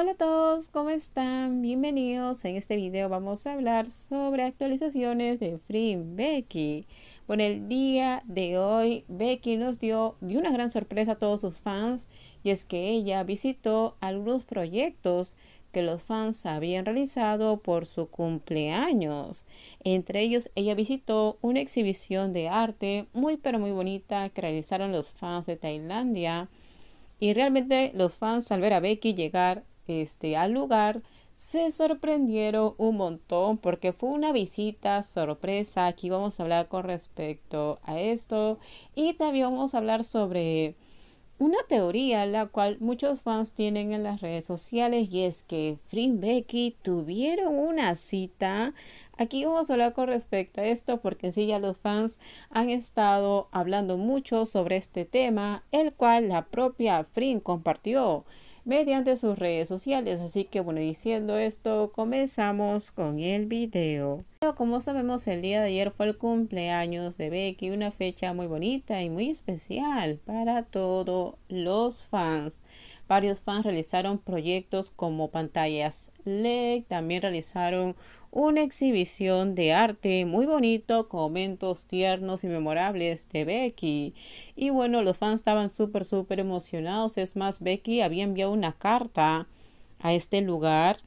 Hola a todos, ¿cómo están? Bienvenidos. En este video vamos a hablar sobre actualizaciones de Free Becky. Bueno, el día de hoy Becky nos dio, dio una gran sorpresa a todos sus fans y es que ella visitó algunos proyectos que los fans habían realizado por su cumpleaños. Entre ellos, ella visitó una exhibición de arte muy pero muy bonita que realizaron los fans de Tailandia. Y realmente los fans al ver a Becky llegar este, al lugar se sorprendieron un montón porque fue una visita sorpresa. Aquí vamos a hablar con respecto a esto y también vamos a hablar sobre una teoría la cual muchos fans tienen en las redes sociales y es que Free Becky tuvieron una cita. Aquí vamos a hablar con respecto a esto porque sí ya los fans han estado hablando mucho sobre este tema, el cual la propia Frin compartió mediante sus redes sociales. Así que bueno, diciendo esto, comenzamos con el video. Como sabemos, el día de ayer fue el cumpleaños de Becky, una fecha muy bonita y muy especial para todos los fans. Varios fans realizaron proyectos como pantallas LED, también realizaron una exhibición de arte muy bonito con momentos tiernos y memorables de Becky. Y bueno, los fans estaban súper, súper emocionados. Es más, Becky había enviado una carta a este lugar.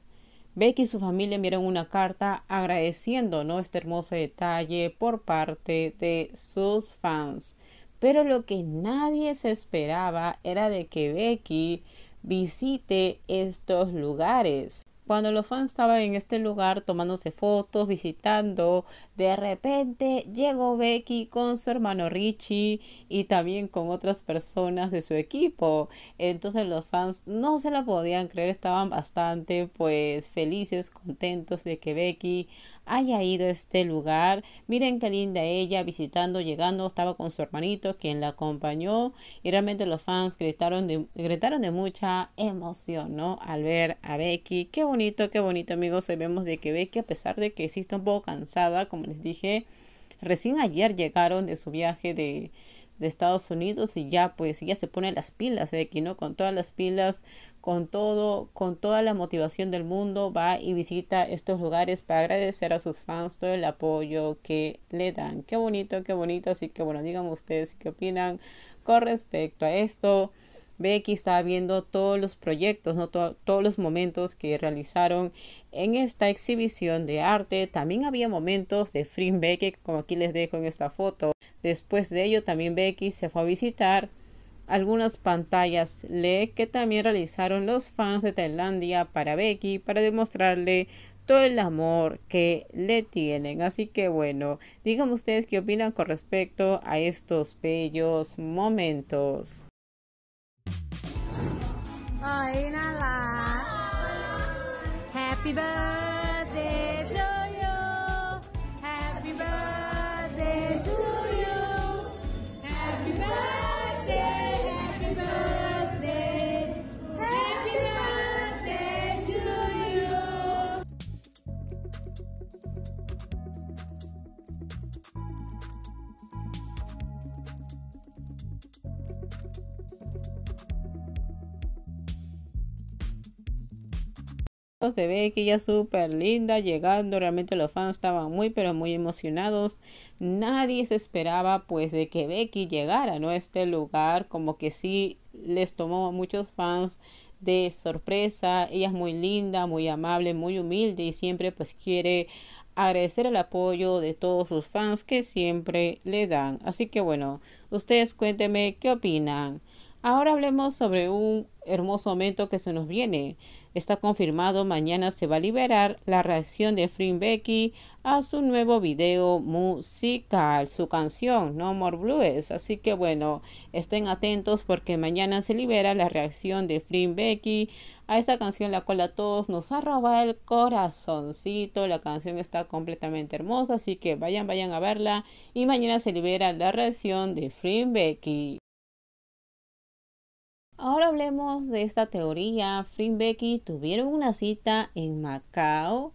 Becky y su familia enviaron una carta agradeciendo ¿no? este hermoso detalle por parte de sus fans. Pero lo que nadie se esperaba era de que Becky visite estos lugares. Cuando los fans estaban en este lugar tomándose fotos, visitando, de repente llegó Becky con su hermano Richie y también con otras personas de su equipo. Entonces los fans no se la podían creer, estaban bastante pues felices, contentos de que Becky haya ido a este lugar. Miren qué linda ella visitando, llegando, estaba con su hermanito quien la acompañó y realmente los fans gritaron de, gritaron de mucha emoción, ¿no? Al ver a Becky. Qué bonito, qué bonito amigos. Sabemos de que Becky a pesar de que sí está un poco cansada, como les dije, recién ayer llegaron de su viaje de de Estados Unidos y ya pues ya se pone las pilas Becky, ¿no? Con todas las pilas, con todo, con toda la motivación del mundo, va y visita estos lugares para agradecer a sus fans todo el apoyo que le dan. Qué bonito, qué bonito. Así que bueno, díganme ustedes qué opinan con respecto a esto. Becky está viendo todos los proyectos, ¿no? todos los momentos que realizaron en esta exhibición de arte. También había momentos de Free Becky, como aquí les dejo en esta foto. Después de ello, también Becky se fue a visitar algunas pantallas LED que también realizaron los fans de Tailandia para Becky para demostrarle todo el amor que le tienen. Así que bueno, díganme ustedes qué opinan con respecto a estos bellos momentos. เอ้ยน่ารัก Happy birthday De Becky ya súper linda llegando realmente los fans estaban muy pero muy emocionados. Nadie se esperaba pues de que Becky llegara no a este lugar como que sí les tomó a muchos fans de sorpresa. Ella es muy linda muy amable muy humilde y siempre pues quiere agradecer el apoyo de todos sus fans que siempre le dan. Así que bueno ustedes cuéntenme qué opinan. Ahora hablemos sobre un hermoso momento que se nos viene Está confirmado, mañana se va a liberar la reacción de Free Becky a su nuevo video musical, su canción No More Blues. Así que bueno, estén atentos porque mañana se libera la reacción de Free Becky a esta canción la cual a todos nos ha robado el corazoncito. La canción está completamente hermosa, así que vayan, vayan a verla y mañana se libera la reacción de Free Becky. Ahora hablemos de esta teoría. Fring Becky tuvieron una cita en Macao.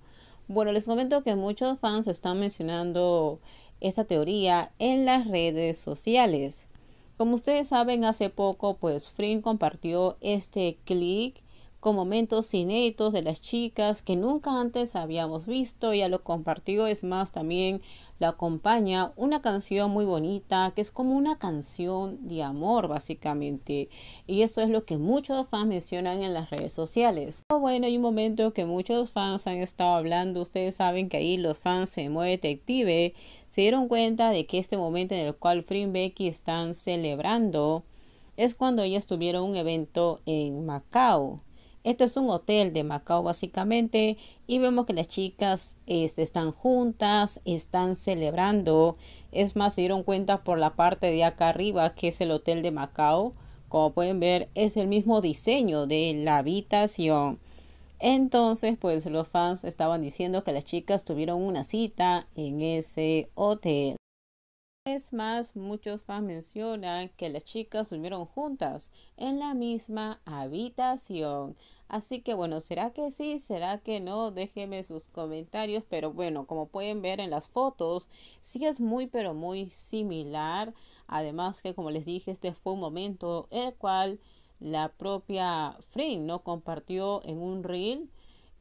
Bueno, les comento que muchos fans están mencionando esta teoría en las redes sociales. Como ustedes saben, hace poco, pues Fring compartió este clic con momentos inéditos de las chicas que nunca antes habíamos visto. Ya lo compartió, es más, también la acompaña una canción muy bonita que es como una canción de amor básicamente. Y eso es lo que muchos fans mencionan en las redes sociales. Bueno, hay un momento que muchos fans han estado hablando. Ustedes saben que ahí los fans de Modo Detective se dieron cuenta de que este momento en el cual Free Becky están celebrando es cuando ellas tuvieron un evento en Macao. Este es un hotel de Macao básicamente y vemos que las chicas este, están juntas, están celebrando. Es más, se dieron cuenta por la parte de acá arriba que es el hotel de Macao. Como pueden ver, es el mismo diseño de la habitación. Entonces, pues los fans estaban diciendo que las chicas tuvieron una cita en ese hotel. Es más, muchos fans mencionan que las chicas durmieron juntas en la misma habitación. Así que bueno, ¿será que sí? ¿Será que no? Déjenme sus comentarios. Pero bueno, como pueden ver en las fotos, sí es muy pero muy similar. Además que como les dije, este fue un momento el cual la propia Free no compartió en un reel.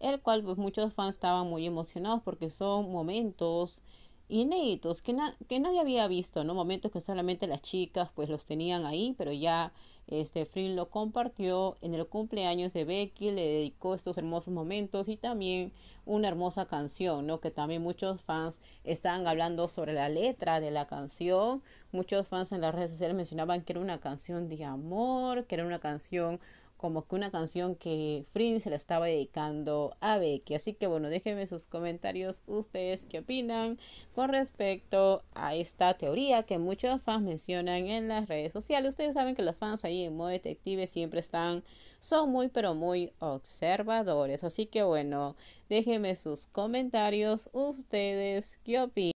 El cual pues muchos fans estaban muy emocionados porque son momentos inéditos que, que nadie había visto, ¿no? Momentos que solamente las chicas pues los tenían ahí, pero ya este Frin lo compartió en el cumpleaños de Becky, le dedicó estos hermosos momentos y también una hermosa canción, ¿no? Que también muchos fans estaban hablando sobre la letra de la canción. Muchos fans en las redes sociales mencionaban que era una canción de amor, que era una canción como que una canción que Frin se la estaba dedicando a Becky. Así que bueno, déjenme sus comentarios ustedes qué opinan con respecto a esta teoría que muchos fans mencionan en las redes sociales. Ustedes saben que los fans ahí en modo detective siempre están, son muy pero muy observadores. Así que bueno, déjenme sus comentarios ustedes qué opinan.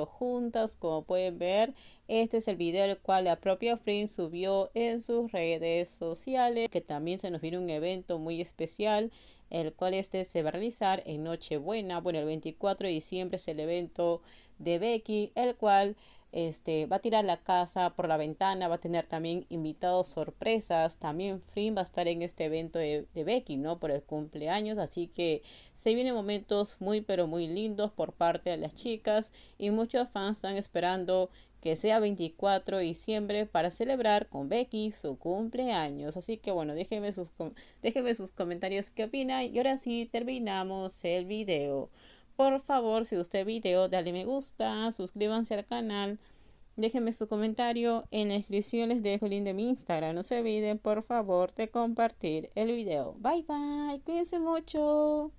Juntas como pueden ver. Este es el video el cual la propia Frin subió en sus redes sociales que también se nos viene un evento muy especial el cual este se va a realizar en Nochebuena bueno el 24 de diciembre es el evento de Becky el cual este, va a tirar la casa por la ventana, va a tener también invitados sorpresas, también Flynn va a estar en este evento de, Becky, ¿no? Por el cumpleaños, así que se vienen momentos muy pero muy lindos por parte de las chicas y muchos fans están esperando que sea 24 de diciembre para celebrar con Becky su cumpleaños. Así que bueno, déjenme sus, déjenme sus comentarios qué opinan y ahora sí terminamos el video. Por favor, si usted video, dale me gusta, suscríbanse al canal, déjenme su comentario. En la descripción les dejo el link de mi Instagram. No se olviden, por favor, de compartir el video. Bye bye, cuídense mucho.